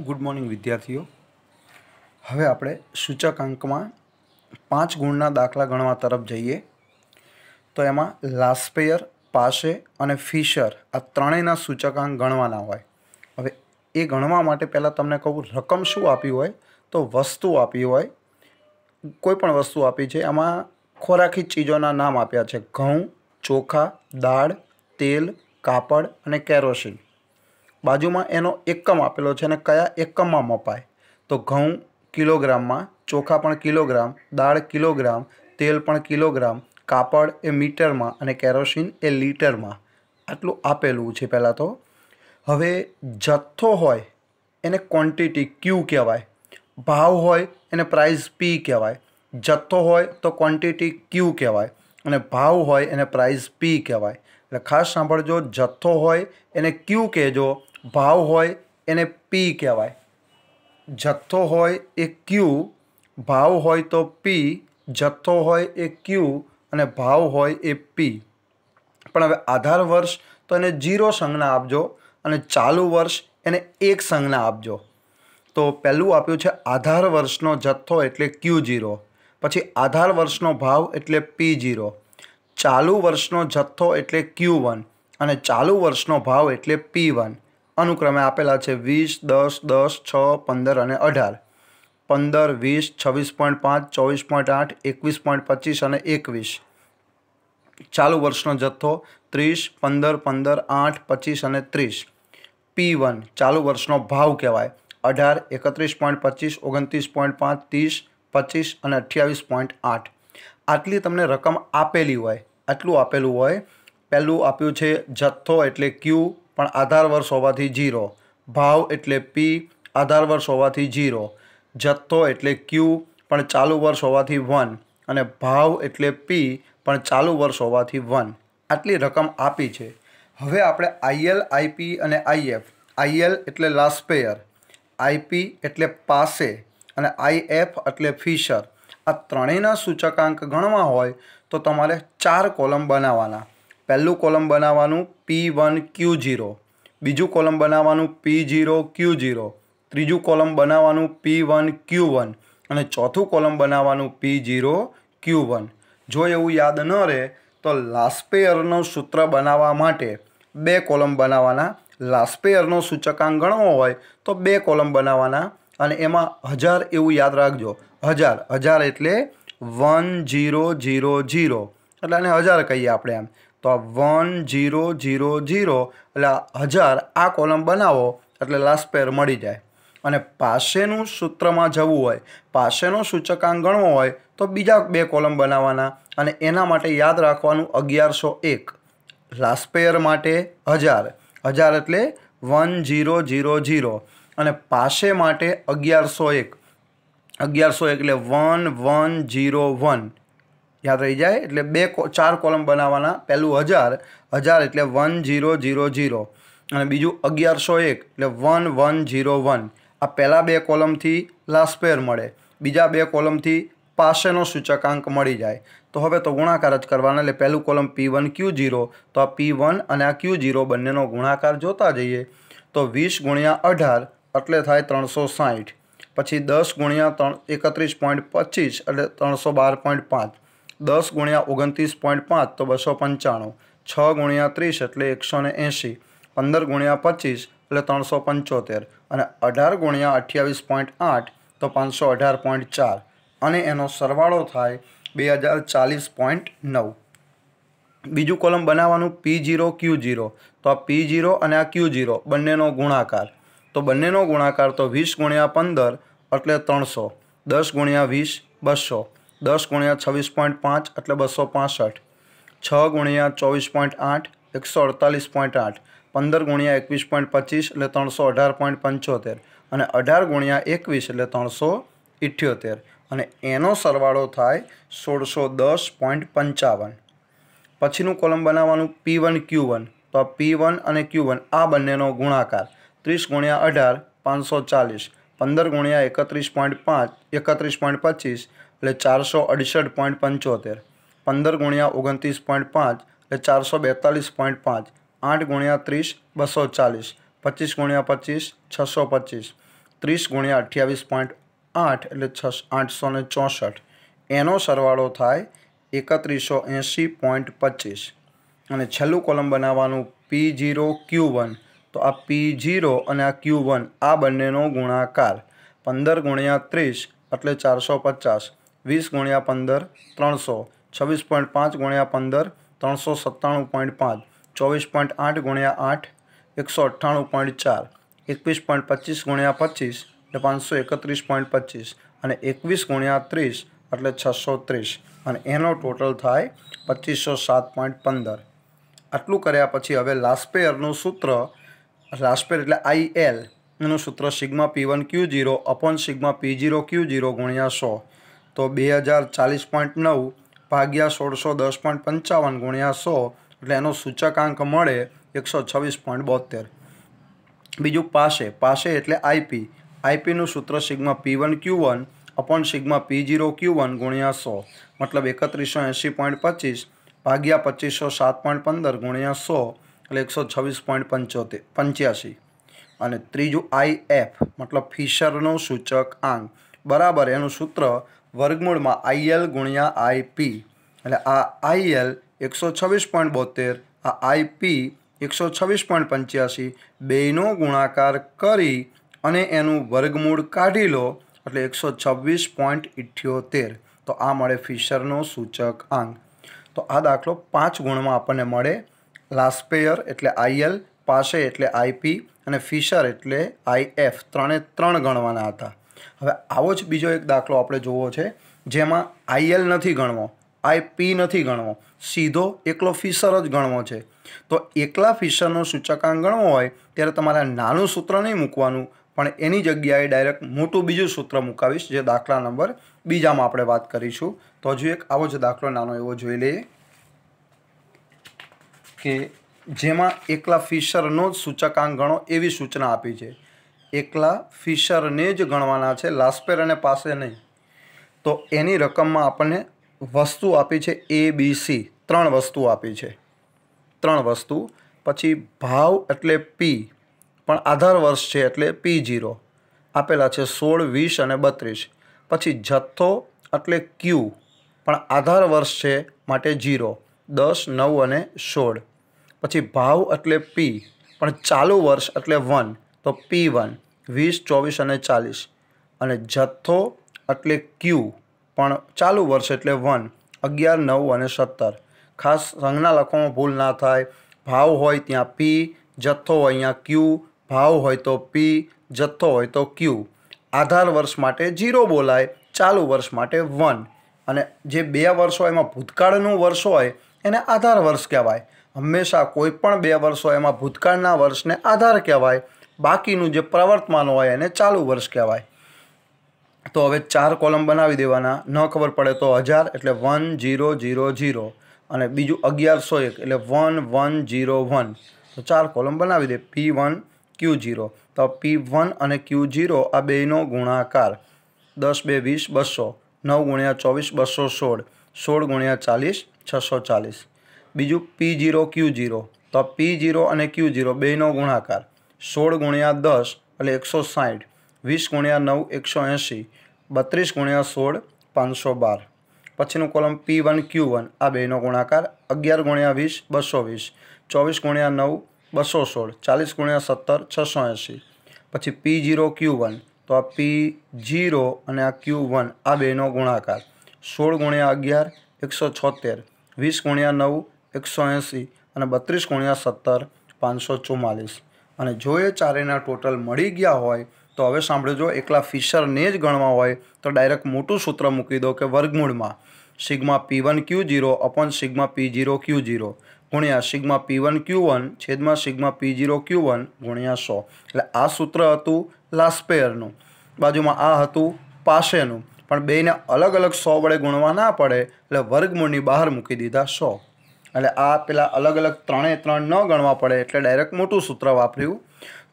Good morning વિદ્યાર્થીઓ. હવે આપણે સૂચકાંકમાં પાંચ ગુણના દાખલા ગણવા તરફ જઈએ. તો એમાં લાસ્પેયર પાશે અને ફિશર આ ત્રણેયના સૂચકાંક ગણવાના હોય. હવે એ ગણવા માટે પહેલાં તમને કહું, રકમ શું આપી હોય? તો વસ્તુ આપી હોય. કોઈ પણ વસ્તુ આપી છે. એમાં ખોરાકી ચીજોના નામ આપ્યા છે. ઘઉં, ચોખા, દાળ, તેલ, કાપડ અને કેરોસીન. બાજુમાં એનો એકમ આપેલો છે અને કયા એકમમાં મપાય? તો ઘઉં કિલોગ્રામમાં, ચોખા પણ કિલોગ્રામ, દાળ કિલોગ્રામ, તેલ પણ કિલોગ્રામ, કાપડ એ મીટરમાં અને કેરોસીન એ લીટરમાં. આટલું આપેલું છે પહેલાં તો. હવે જથ્થો હોય એને ક્વોન્ટિટી ક્યુ કહેવાય? ભાવ હોય એને પ્રાઇસ પી કહેવાય. જથ્થો હોય તો ક્વોન્ટિટી ક્યુ કહેવાય? અને ભાવ હોય એને પ્રાઇસ પી કહેવાય. એટલે ખાસ સાંભળજો, જથ્થો હોય, એને ક્યુ કહેજો, ભાવ હોય, એને પી કહેવાય. જથ્થો હોય એ ક્યુ ભાવ હોય તો પી જથ્થો હોય એ ક્યુ અને ભાવ હોય એ પી પણ હવે આધાર વર્ષ તો એને જીરો સંજ્ઞા આપજો, અને ચાલુ વર્ષ એને એક સંજ્ઞા આપજો. તો પહેલું આપ્યું છે આધાર વર્ષનો જથ્થો એટલે ક્યુ જીરો. પછી આધાર વર્ષનો ભાવ એટલે પી જીરો. ચાલુ વર્ષનો જથ્થો એટલે ક્યુ વન અને ચાલુ વર્ષનો ભાવ એટલે પી વન. અનુક્રમે આપેલા છે વીસ, દસ દસ, છ, પંદર અને અઢાર. પંદર, વીસ, છવ્વીસ પોઈન્ટ પાંચ, ચોવીસ પોઈન્ટ આઠ, એકવીસ પોઈન્ટ પચીસ અને એકવીસ. ચાલુ વર્ષનો જથ્થો ત્રીસ, પંદર પંદર, આઠ, પચીસ અને ત્રીસ. પી વન, ચાલુ વર્ષનો ભાવ કહેવાય. અઢાર, એકત્રીસ પોઈન્ટ પચીસ, ઓગણત્રીસ પોઈન્ટ પાંચ, ત્રીસ, પચીસ અને અઠ્યાવીસ પોઈન્ટ આઠ. આટલી તમને રકમ આપેલી હોય, આટલું આપેલું હોય. પહેલું આપ્યું છે જથ્થો એટલે ક્યુ પણ આધાર વર્ષ હોવાથી જીરો ભાવ એટલે પી આધાર વર્ષ હોવાથી જીરો જથ્થો એટલે ક્યુ પણ ચાલુ વર્ષ હોવાથી વન અને ભાવ એટલે પી પણ ચાલુ વર્ષ હોવાથી વન આટલી રકમ આપી છે. હવે આપણે આઈએલ આઈપી અને આઈએફ આઈએલ એટલે લાસ્ટ પેયર આઈપી એટલે પાસે. અને આઈએફ એટલે ફિશર આ ત્રણેયના સૂચકાંક ગણવા હોય તો તમારે ચાર કોલમ બનાવવાના. પહેલું કોલમ બનાવવાનું પી વન ક્યુ જીરો બીજું કોલમ બનાવવાનું પી જીરો ક્યુ જીરો ત્રીજું કોલમ બનાવવાનું પી વન ક્યુ વન અને ચોથું કોલમ બનાવવાનું પી જીરો ક્યુ વન જો એવું યાદ ન રહે તો લાસ્પેયરનું સૂત્ર બનાવવા માટે બે કોલમ બનાવવાના. લાસ્પેયરનો સૂચકાંક ગણવો હોય તો બે કોલમ બનાવવાના. અને એમાં હજાર એવું યાદ રાખજો. હજાર. હજાર એટલે વન જીરો જીરો જીરો. એટલે આને હજાર કહીએ આપણે એમ. તો વન જીરો જીરો જીરો, એટલે હજાર આ કોલમ બનાવો, એટલે લાસ્ટ પેર મળી જાય. અને પાસેનું સૂત્રમાં જવું હોય, પાસેનો સૂચકાંક ગણવો હોય, તો બીજા બે કોલમ બનાવવાના. અને એના માટે યાદ રાખવાનું અગિયારસો એક. લાસ્પેયર માટે હજાર. હજાર એટલે વન જીરો જીરો જીરો. અને પાસે માટે અગિયારસો એક. અગિયારસો એટલે વન વન જીરો વન. યાદ રહી જાય? એટલે બે ચાર કોલમ બનાવવાના. પહેલું હજાર. હજાર એટલે વન જીરો જીરો જીરો અને બીજું અગિયારસો એક એટલે વન વન જીરો વન. આ પહેલાં બે કોલમથી લાસ્પેર મળે. બીજા બે કોલમથી પાસેનો સૂચકાંક મળી જાય. તો હવે તો ગુણાકાર જ કરવાના. એટલે પહેલું column P one Q zero તો આ પી વન અને આ ક્યુ જીરો બંનેનો ગુણાકાર જોતા જઈએ. તો વીસ ગુણ્યા અઢાર એટલે થાય ત્રણસો સાઠ પછી દસ ગુણ્યા ત્રણ, એકત્રીસ પોઈન્ટ પચીસ, એટલે ત્રણસો બાર પોઈન્ટ પાંચ. દસ ગુણ્યા ઓગણત્રીસ પોઈન્ટ પાંચ, તો બસો પંચાણું. છ ગુણ્યા ત્રીસ, એટલે એકસો ને એંશી. પંદર ગુણ્યા પચીસ, એટલે ત્રણસો પંચોતેર. અને અઢાર ગુણ્યા અઠ્યાવીસ પોઈન્ટ આઠ, તો પાંચસો અઢાર પોઈન્ટ ચાર. અને એનો સરવાળો થાય બે હજાર ચાલીસ પોઈન્ટ નવ. બીજું કોલમ બનાવવાનું પી જીરો ક્યુ જીરો તો આ પી જીરો અને આ ક્યુ જીરો બંનેનો ગુણાકાર. તો બંનેનો ગુણાકાર તો વીસ ગુણ્યા પંદર એટલે ત્રણસો. દસ ગુણ્યા વીસ, બસો. દસ ગુણ્યા છવ્વીસ પોઈન્ટ પાંચ એટલે બસો પાસઠ. છ ગુણ્યા ચોવીસ પોઈન્ટ આઠ, એકસો અડતાલીસ પોઈન્ટ આઠ. પંદર ગુણ્યા એકવીસ પોઈન્ટ પચીસ એટલે ત્રણસો અઢાર પોઈન્ટ પંચોતેર. અને અઢાર ગુણ્યા એકવીસ એટલે ત્રણસો ઇઠ્યોતેર. અને એનો સરવાળો થાય સોળસો દસ પોઈન્ટ પંચાવન. પછીનું કોલમ બનાવવાનું પી વન ક્યુ વન. તો આ પી વન અને ક્યુ વન આ બંનેનો ગુણાકાર. ત્રીસ ગુણ્યા અઢાર, પાંચસો ચાલીસ. પંદર ગુણ્યા એકત્રીસ પોઈન્ટ પાંચ, એકત્રીસ પોઈન્ટ પચીસ, એટલે ચારસો અડસઠ પોઈન્ટ પંચોતેર. પંદર ગુણ્યા ઓગણત્રીસ પોઈન્ટ પાંચ, એટલે ચારસો બેતાલીસ પોઈન્ટ પાંચ. આઠ ગુણ્યા ત્રીસ, બસો ચાલીસ. પચીસ ગુણ્યા પચીસ, છસો પચીસ. ત્રીસ ગુણ્યા અઠ્યાવીસ પોઈન્ટ આઠ, એટલે છ આઠસો ને ચોસઠ. એનો સરવાળો થાય એકત્રીસો એંસી પોઈન્ટ પચીસ. અને છેલ્લું કોલમ બનાવવાનું પી જીરો ક્યુ વન તો આ પી જીરો અને આ ક્યુ વન આ બંનેનો ગુણાકાર પંદર ગુણ્યા ત્રીસ એટલે ચારસો પચાસ, વીસ ગુણ્યા પંદર ત્રણસો, છવ્વીસ પોઈન્ટ પાંચ ગુણ્યા પંદર ત્રણસો સત્તાણું પોઈન્ટ પાંચ, ચોવીસ પોઈન્ટ આઠ ગુણ્યા આઠ એકસો અઠ્ઠાણું પોઈન્ટ ચાર, એકવીસ પોઈન્ટ પચીસ ગુણ્યા પચીસ એટલે પાંચસો એકત્રીસ પોઈન્ટ પચીસ અને એકવીસ ગુણ્યા ત્રીસ એટલે છસો ત્રીસ અને એનો ટોટલ થાય પચીસો સાત પોઈન્ટ પંદર. આટલું કર્યા પછી હવે લાસ્પેયરનું સૂત્ર લાસ્પેર એટલે આઈ એલ એનું સૂત્ર sigma P one Q zero upon sigma P zero Q zero ગુણ્યા સો. તો બે હજાર ચાલીસ પોઈન્ટ નવ ભાગ્યા સોળસો દસ પોઈન્ટ પંચાવન ગુણ્યા સો. એટલે એનો સૂચકાંક મળે એકસો છવ્વીસ પોઈન્ટ બોતેર બીજું પાસે પાસે એટલે આઈપી આઈપીનું સૂત્ર sigma P one Q one upon sigma P zero Q one ગુણ્યા સો. મતલબ એકત્રીસો એંસી પોઈન્ટ પચીસ ભાગ્યા પચીસો સાત પોઈન્ટ પંદર ગુણ્યા સો. એટલે એકસો છવ્વીસ પોઈન્ટ પંચોતેર, પંચ્યાસી. અને ત્રીજું આઈ એફ, મતલબ ફિશરનો સૂચક આંક. બરાબર, એનું સૂત્ર વર્ગમૂળમાં આઈએલ ગુણ્યા આઈપી એટલે આ આઈએલ એકસો છવ્વીસ પોઈન્ટ બોતેર, આ આઈપી એકસો છવ્વીસ પોઈન્ટ પંચ્યાસી બેનો ગુણાકાર કરી અને એનું વર્ગમૂળ કાઢી લો, એટલે એકસો છવ્વીસ પોઈન્ટ ઇઠ્યોતેર. તો આ મળે ફિશરનો સૂચક આંક. તો આ દાખલો પાંચ ગુણમાં આપણને મળે લાસ્પેયર એટલે આઈએલ પાસે એટલે આઈપી અને ફિશર એટલે આઈએફ ત્રણે ત્રણ ગણવાના હતા. હવે આવો જ બીજો એક દાખલો આપણે જોવો છે, જેમાં આઈએલ નથી ગણવો આઈપી નથી ગણવો. સીધો એકલો ફિશર જ ગણવો છે. તો એકલા ફિશરનો સૂચકાંક ગણવો હોય, ત્યારે તમારે નાનું સૂત્ર નહીં મૂકવાનું, પણ એની જગ્યાએ ડાયરેક્ટ મોટું બીજું સૂત્ર મુકાવીશ, જે દાખલા નંબર બીજામાં આપણે વાત કરીશું. તો હજુ એક આવો જ દાખલો નાનો એવો જોઈ લઈએ. કે જેમાં એકલા ફિશરનો જ સૂચકાંક ગણો એવી સૂચના આપી છે. એકલા ફિશરને જ ગણવાના છે, લાસ્પેર અને પાસે નહીં. તો એની રકમમાં આપણને વસ્તુ આપી છે એ બી સી ત્રણ વસ્તુ આપી છે. ત્રણ વસ્તુ. પછી ભાવ એટલે પી પણ આધાર વર્ષ છે એટલે પી જીરો આપેલા છે સોળ, વીસ અને બત્રીસ. પછી જથ્થો એટલે ક્યુ પણ આધાર વર્ષ છે માટે જીરો દસ, નવ અને સોળ. પછી ભાવ એટલે પી પણ ચાલુ વર્ષ એટલે વન તો પી વન વીસ, ચોવીસ અને ચાલીસ. અને જથ્થો એટલે ક્યુ પણ ચાલુ વર્ષ એટલે વન અગિયાર, નવ અને સત્તર. ખાસ સંજ્ઞા લખવામાં ભૂલ ના થાય. ભાવ હોય ત્યાં પી જથ્થો હોય અહીંયા ક્યુ ભાવ હોય તો પી જથ્થો હોય તો ક્યુ આધાર વર્ષ માટે જીરો બોલાય, ચાલુ વર્ષ માટે વન અને જે બે વર્ષ હોય એમાં ભૂતકાળનું વર્ષ હોય, એને આધાર વર્ષ કહેવાય. હંમેશા કોઈ પણ બે વર્ષ એમાં ભૂતકાળના વર્ષને આધાર કહેવાય, બાકીનું જે પ્રવર્તમાન હોય એને ચાલુ વર્ષ કહેવાય. તો હવે ચાર કોલમ બનાવી દેવાના, ન ખબર પડે તો હજાર એટલે વન જીરો જીરો જીરો અને બીજું અગિયારસો એક એટલે વન વન જીરો વન. તો ચાર કોલમ બનાવી દે, પી વન ક્યુ જીરો. તો પી વન અને ક્યુ જીરો આ બેનો ગુણાકાર. દસ બે વીસ બસો, નવ ગુણ્યા ચોવીસ બસો સોળ સોળ ગુણ્યા ચાલીસ, છસો ચાલીસ. બીજું પી જીરો ક્યુ જીરો તો પી જીરો અને ક્યુ જીરો બેનો ગુણાકાર. સોળ ગુણ્યા દસ એટલે એકસો સાઠ વીસ ગુણ્યા નવ એકસો એંશી. બત્રીસ ગુણ્યા સોળ પાંચસો બાર. પછીનું column P one Q one આ બેનો ગુણાકાર અગિયાર ગુણ્યા વીસ બસો વીસ. ચોવીસ ગુણ્યા નવ બસો સોળ. ચાલીસ ગુણ્યા સત્તર છસો એંસી પછી પી જીરો ક્યુ વન તો આ પી જીરો અને આ ક્યુ વન આ બેનો ગુણાકાર. સોળ ગુણ્યા અગિયાર એકસો છોતેર. વીસ ગુણ્યા નવ એકસો એંસી અને બત્રીસ ગુણ્યા સત્તર, પાંચસો ચુમ્માલીસ અને જો એ ચારેયના ટોટલ મળી ગયા હોય, તો હવે સાંભળજો, એકલા ફિશરને જ ગણવા હોય, તો ડાયરેક્ટ મોટું સૂત્ર મૂકી દો કે વર્ગમૂળમાં. Sigma P one Q zero upon sigma P zero Q zero ગુણ્યા sigma P one Q one છેદમાં sigma P zero Q one ગુણ્યા સો. એટલે આ સૂત્ર હતું લાસ્પેયરનું બાજુમાં આ હતું પાસેનું. પણ બેને અલગ અલગ સો વડે ગુણવા ના પડે, એટલે વર્ગમૂળની બહાર મૂકી દીધા સો. એટલે આ પેલા અલગ અલગ ત્રણે ત્રણ ન ગણવા પડે એટલે ડાયરેક્ટ મોટું સૂત્ર વાપર્યું.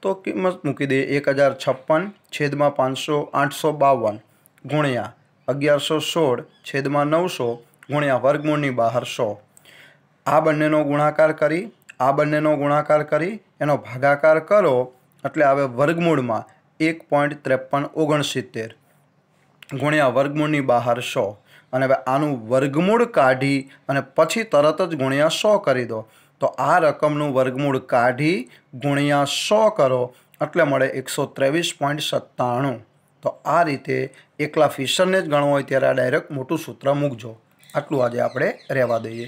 તો કિંમત મૂકી દઈએ એક હજાર છપ્પન છેદમાં પાંચસો આઠસો બાવન ગુણ્યા અગિયારસો સોળ છેદમાં નવસો ગુણ્યા વર્ગમૂળની બહાર સો. આ બંનેનો ગુણાકાર કરી, આ બંનેનો ગુણાકાર કરી, એનો ભાગાકાર કરો એટલે આવે વર્ગમૂળમાં એક પોઈન્ટ ત્રેપન ઓગણસિત્તેર ગુણ્યા વર્ગમૂળની બહાર સો. અને હવે આનું વર્ગમૂળ કાઢી અને પછી તરત જ ગુણ્યા સો કરી દો. તો આ રકમનું વર્ગમૂળ કાઢી ગુણ્યા સો કરો, એટલે મળે એકસો ત્રેવીસ પોઈન્ટ સત્તાણું. તો આ રીતે એકલા ફિશરને જ ગણવો હોય ત્યારે આ ડાયરેક્ટ મોટું સૂત્ર મૂકજો. આટલું આજે આપણે રહેવા દઈએ.